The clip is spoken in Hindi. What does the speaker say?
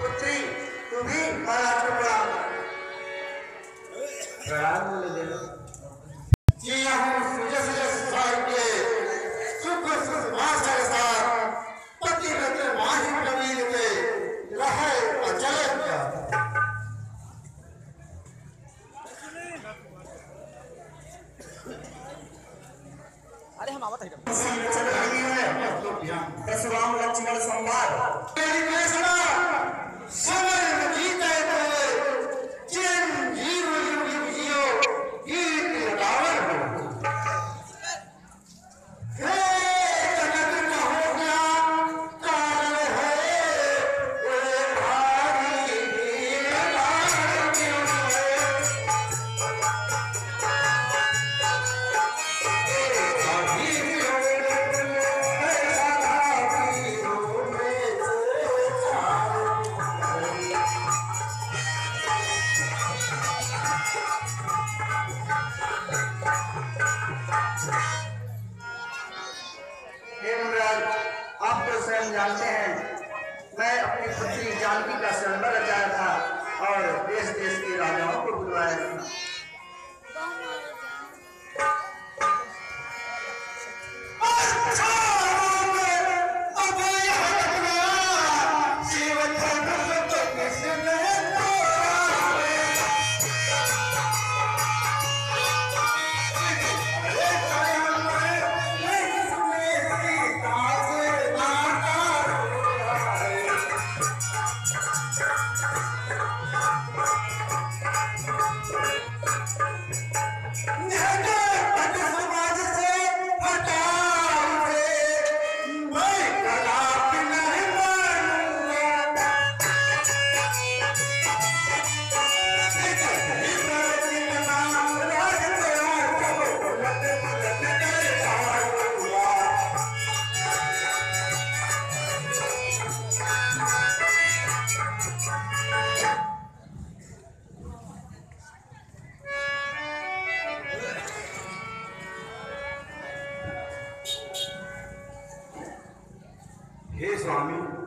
पुत्री तू भी महाराज को प्रणाम प्रणाम बोले देव जी हूँ सुजस सुजस जस के सुख सुख भाषा साथ पति रत्न माही कबीर के रहे अचल अरे हम आवत है। परशुराम लक्ष्मण संवाद। स्वयं जानते हैं। मैं अपनी पुत्री जानकी का स्वयं रचाया था और देश देश के राजाओं को बुलवाया था। No! Islami